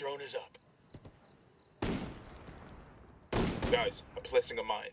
Drone is up. Guys, I'm placing a mine.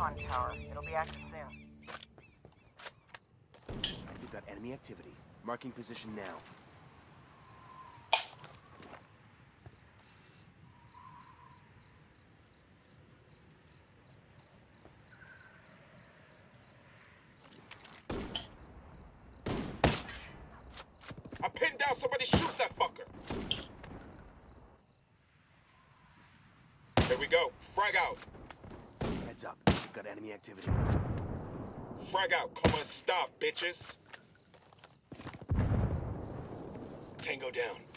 Recon tower. It'll be active soon. We've got enemy activity. Marking position now. I pinned down somebody shoot that fucker! Here we go. Frag out. Got enemy activity. Frag out. Come on, stop, bitches. Tango down.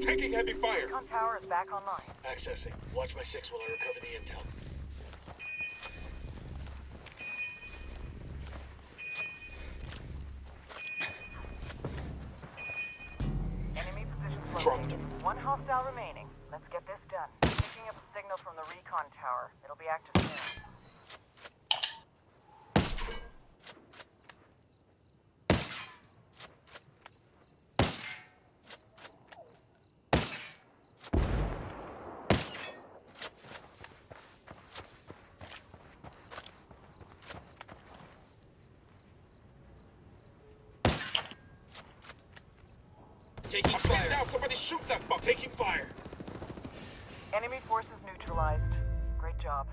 Taking heavy fire. Recon tower is back online. Accessing. Watch my six while I recover the intel. Enemy positions Dropped him. One hostile remaining. Let's get this done. Picking up a signal from the recon tower. It'll be active soon. Taking fire. Now somebody shoot that fuck. Taking fire. Enemy forces neutralized. Great job.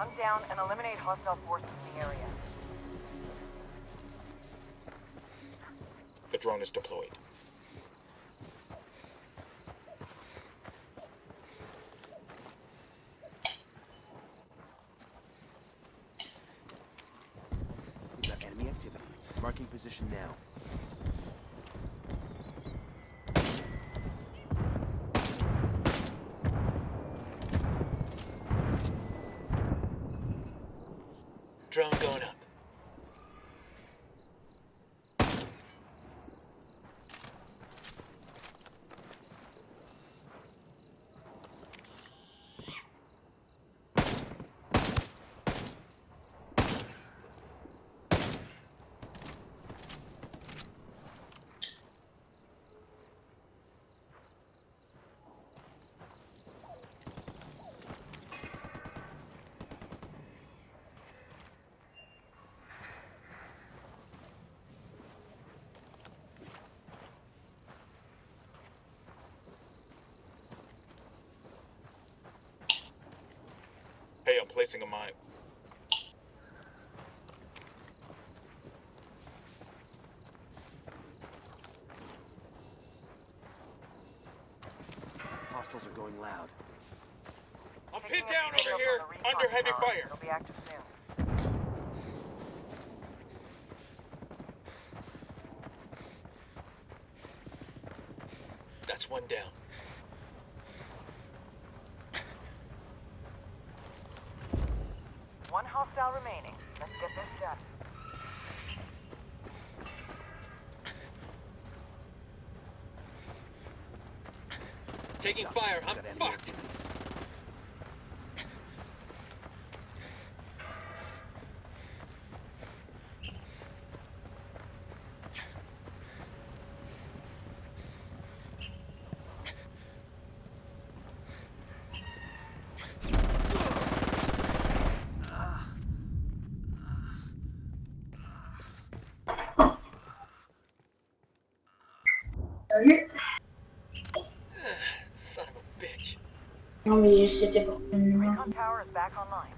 Hunt down and eliminate hostile forces in the area. The drone is deployed. We've enemy activity. Marking position now. placing a mine. Hostiles are going loud. I'm pinned down over here, under heavy fire. That's one down. Hostile remaining. Let's get this done. Taking fire. I'm fucked. Only used to different. Recon tower is back online.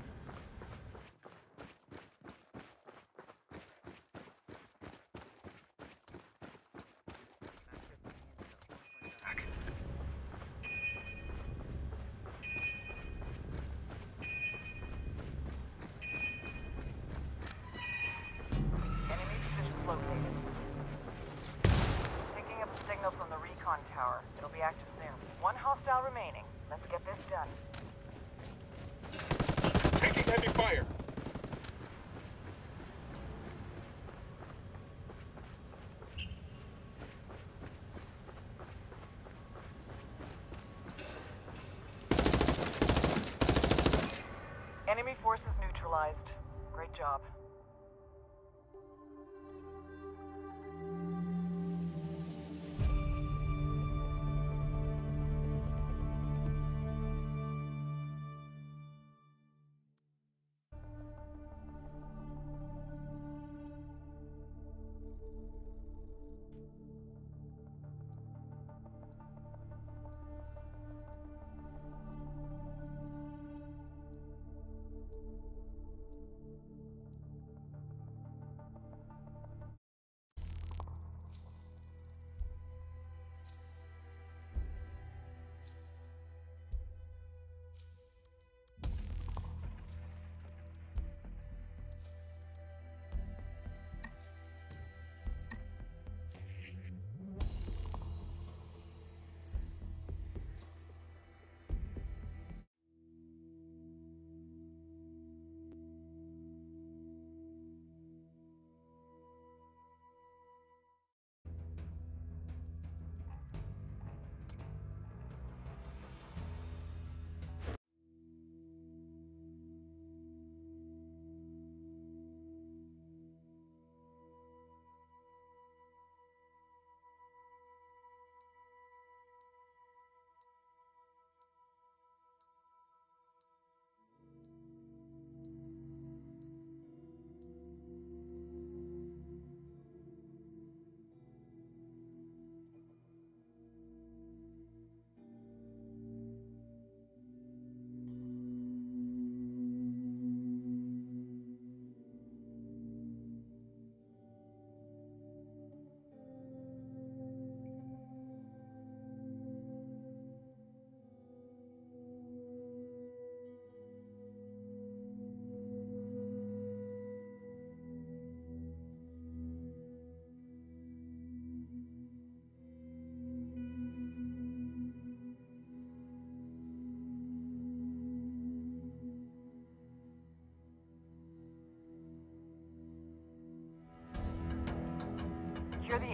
Located. Picking up a signal from the recon tower. It'll be active soon. One hostile remaining. Let's get this done. Taking heavy fire. Enemy forces neutralized. Great job.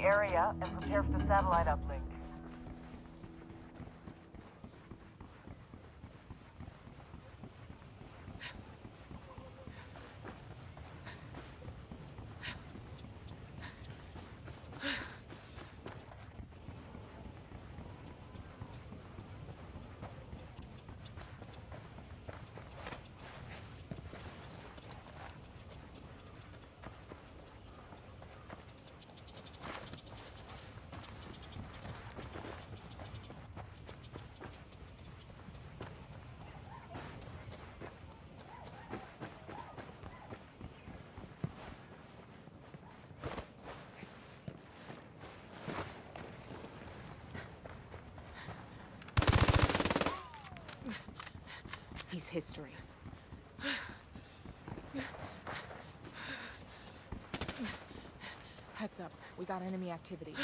Area and prepare for the satellite uplink. Is history. Heads up, we got enemy activity.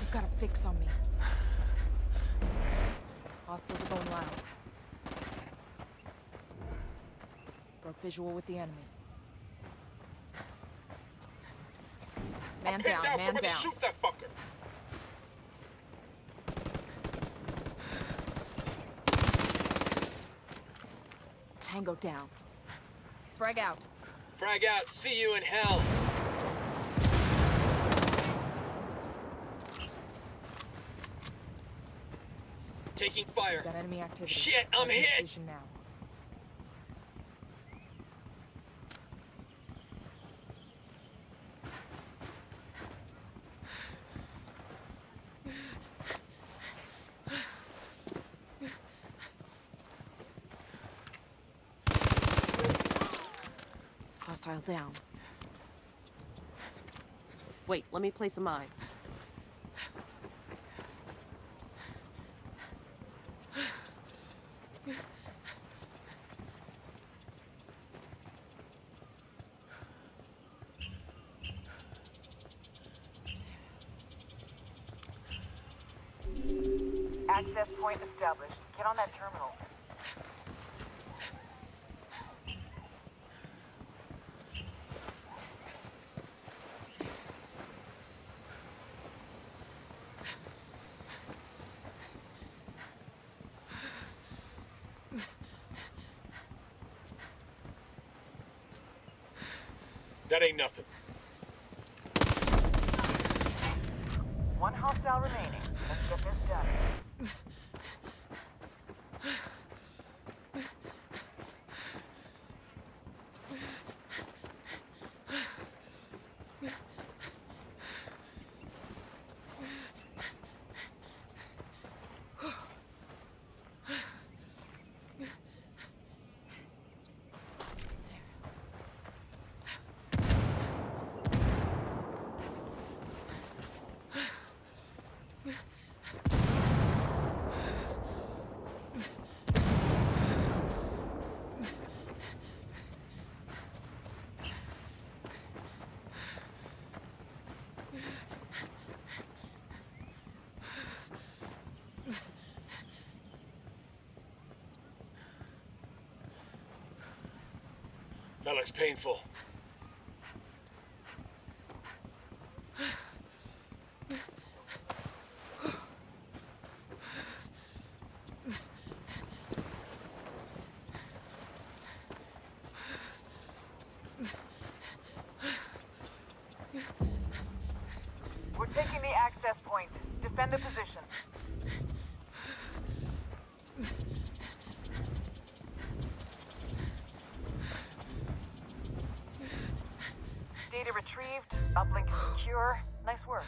You've got a fix on me. Hostiles are going loud. Broke visual with the enemy. Man down, down, man down. shoot that fucker. Tango down. Frag out. Frag out. See you in hell. Taking fire. Got enemy activity. Shit, I'm hit. Now. Hostile down. Wait, let me place a mine. Access point established. Get on that terminal. That ain't nothing. One hostile remaining. Let's get this done. That looks painful. We're taking the access point. Defend the position. Secure. Nice work.